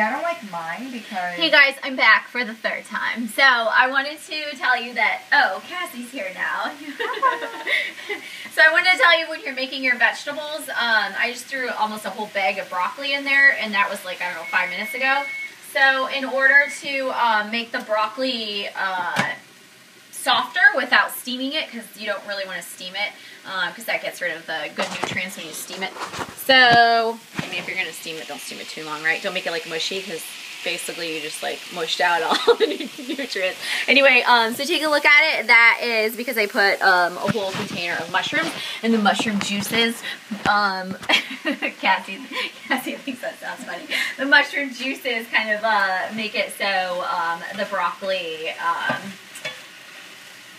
I don't like mine because. Hey guys, I'm back for the third time. So I wanted to tell you that, oh, Cassie's here now. so I wanted to tell you when you're making your vegetables, um, I just threw almost a whole bag of broccoli in there and that was like, I don't know, five minutes ago. So in order to um, make the broccoli uh, softer without steaming it, because you don't really want to steam it, because uh, that gets rid of the good nutrients when you steam it. So, if you're to steam it, don't steam it too long, right? Don't make it like mushy, because basically you just like mushed out all the nutrients. Anyway, um, so take a look at it. That is because I put um, a whole container of mushrooms and the mushroom juices. Um, Cassie, Cassie thinks that sounds funny. The mushroom juices kind of uh, make it so um, the broccoli. Um,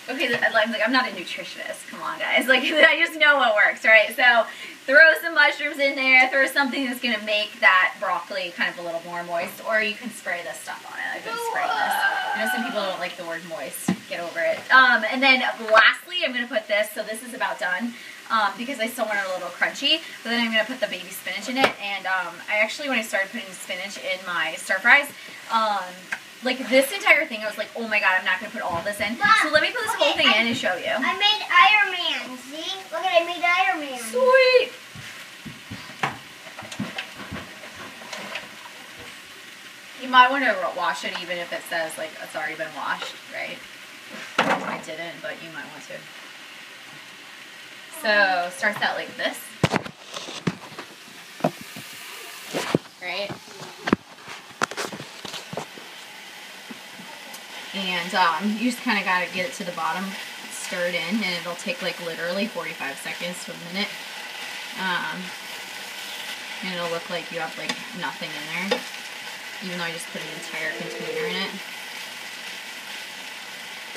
okay, I'm like I'm not a nutritionist. Come on, guys. Like I just know what works, right? So throw some mushrooms in there. Throw something that's gonna make that broccoli kind of a little more moist, or you can spray this stuff on it. I've been spraying this. I know some people don't like the word moist. Get over it. Um, and then lastly, I'm gonna put this. So this is about done. Um, because I still want it a little crunchy. But then I'm going to put the baby spinach in it. And um, I actually, when I started putting spinach in my stir fries, um, like this entire thing, I was like, oh my god, I'm not going to put all this in. Mom, so let me put this whole thing I, in and show you. I made Iron Man, see? Look at I made Iron Man. Sweet! You might want to wash it even if it says like it's already been washed, right? I didn't, but you might want to. So starts out like this. Right? And um, you just kind of got to get it to the bottom, stir it in, and it'll take like literally 45 seconds to a minute. Um, and it'll look like you have like nothing in there, even though I just put an entire container in it.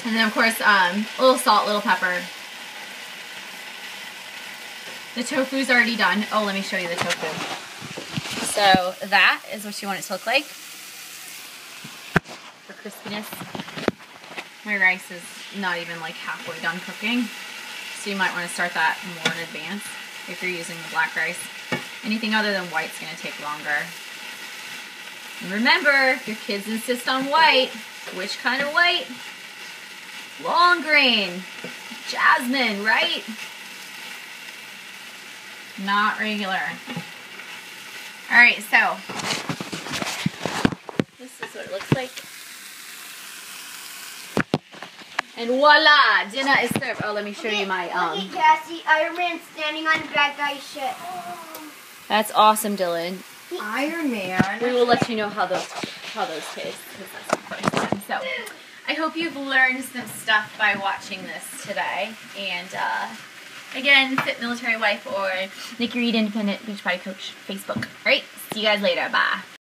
And then of course, um, a little salt, little pepper. The tofu's already done. Oh, let me show you the tofu. So that is what you want it to look like for crispiness. My rice is not even like halfway done cooking. So you might want to start that more in advance if you're using the black rice. Anything other than white's going to take longer. And remember, your kids insist on white, which kind of white? Long grain. Jasmine, right? Not regular. Alright, so this is what it looks like. And voila, dinner is served. Oh, let me show okay, you my um. Look at Cassie, Iron Man standing on bad guy's ship. That's awesome, Dylan. Iron Man. We will let you know how those how those taste. So, I hope you've learned some stuff by watching this today. And uh, again, Fit Military Wife or Nikki Reed Independent Beachbody Coach Facebook. All right, see you guys later. Bye.